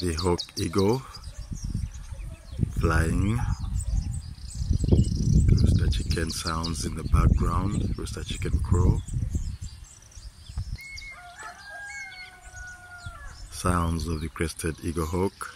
the hawk eagle flying. Rooster chicken sounds in the background. Rooster chicken crow. Sounds of the crested eagle hawk